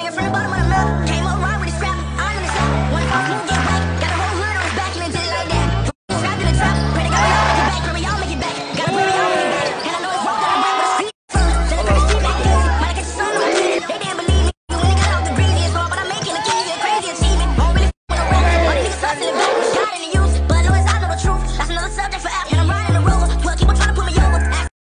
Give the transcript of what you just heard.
Everybody from the bottom